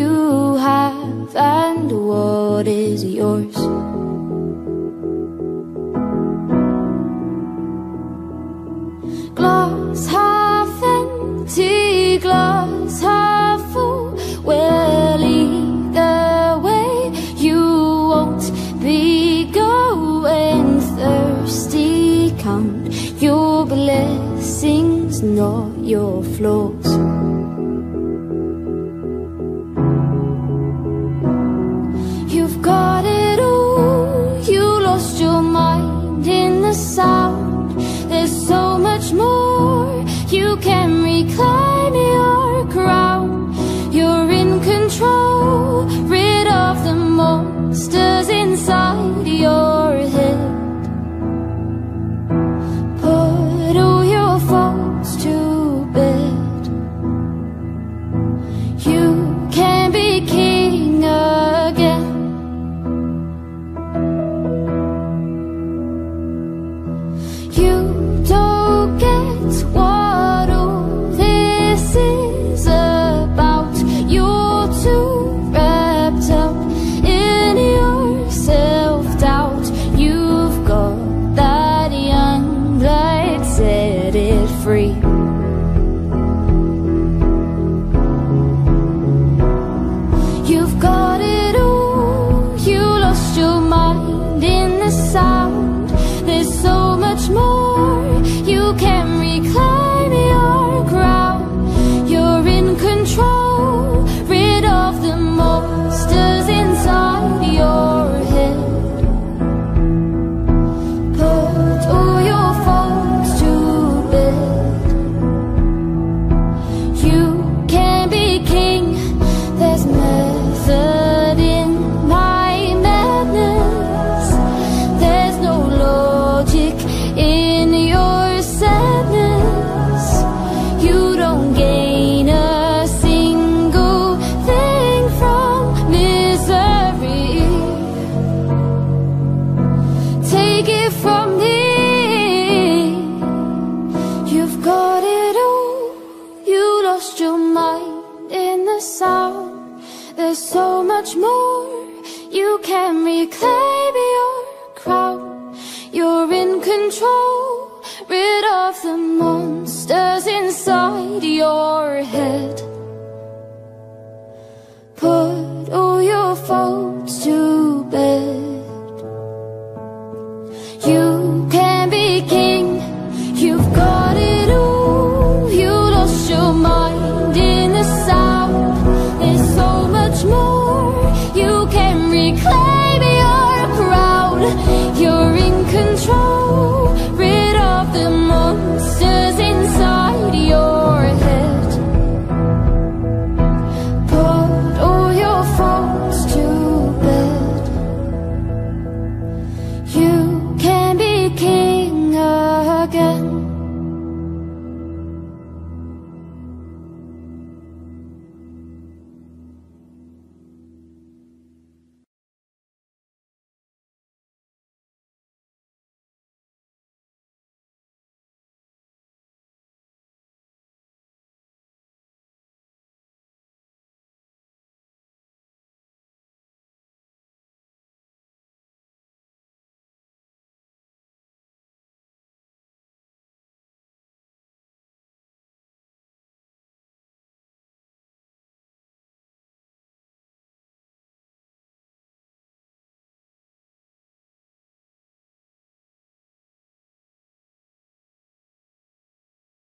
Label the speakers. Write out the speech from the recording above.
Speaker 1: you have and what is yours. Glass half empty, glass half full. Well, either way, you won't be going thirsty. Count your blessings, not your flaws. from me. You've got it all. You lost your mind in the sound There's so much more You can reclaim your crown. You're in control Rid of the monsters inside your head.